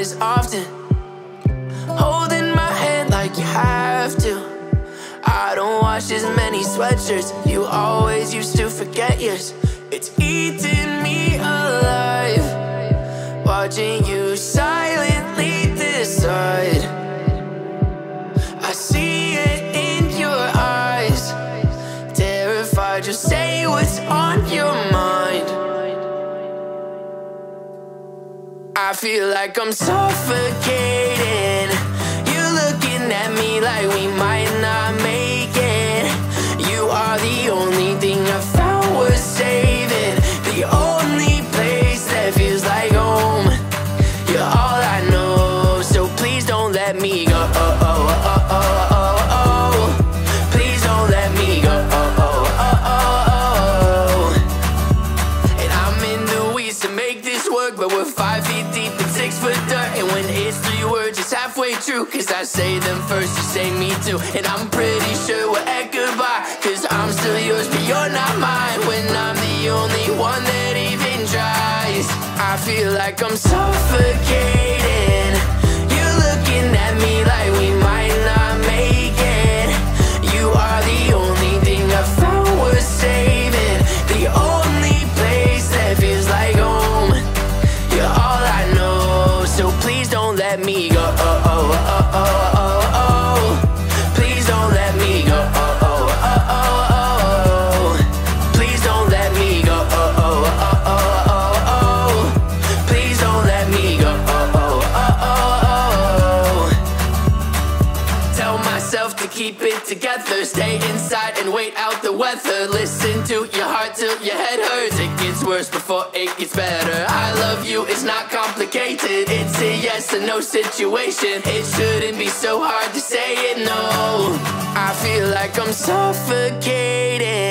as often. Holding my hand like you have to. I don't wash as many sweatshirts. You always used to forget yours. It's eating me alive. Watching you silently decide. I see it in your eyes. Terrified, just say what's on your mind. I feel like I'm suffocating. You're looking at me like we might not make it. You are the only dirt. And when it's three words, it's halfway true. Cause I say them first, you say me too. And I'm pretty sure we're at goodbye. Cause I'm still yours, but you're not mine. When I'm the only one that even tries. I feel like I'm suffocating. You're looking at me like we might not make it. You are the only myself to keep it together. Stay inside and wait out the weather. Listen to your heart till your head hurts. It gets worse before it gets better. I love you, it's not complicated. It's a yes or no situation. It shouldn't be so hard to say it no. I feel like I'm suffocating.